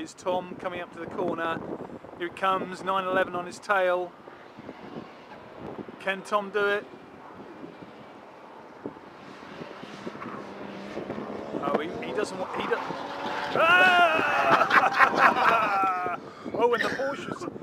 It's Tom coming up to the corner. Here it comes, 911 on his tail. Can Tom do it? Oh, he, he doesn't want, he does ah! oh, and the Porsches.